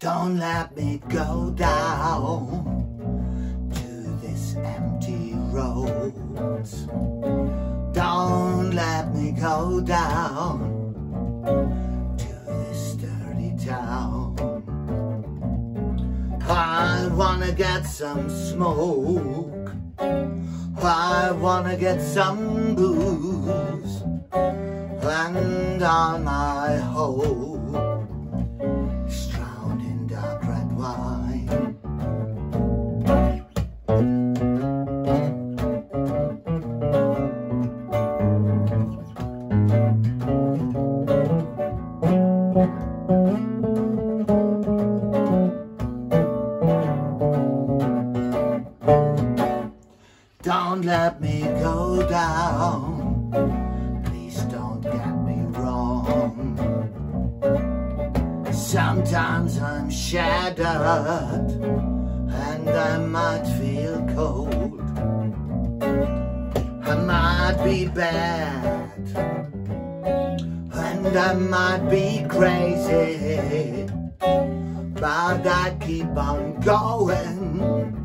Don't let me go down empty roads. Don't let me go down to this dirty town. I wanna get some smoke. I wanna get some booze. And on my hope Don't let me go down. Please don't get me wrong. Sometimes I'm shattered and I might feel cold. I might be bad and I might be crazy, but I keep on going.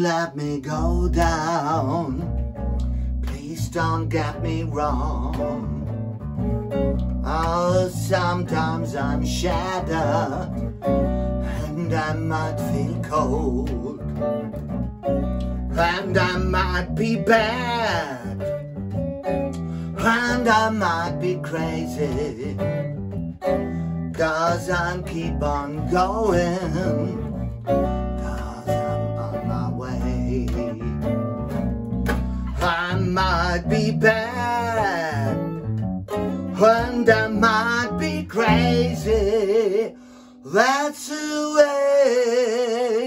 Let me go down. Please don't get me wrong. Oh, sometimes I'm shattered and I might feel cold. And I might be bad and I might be crazy. Cause I keep on going. And I might be crazy. That's the way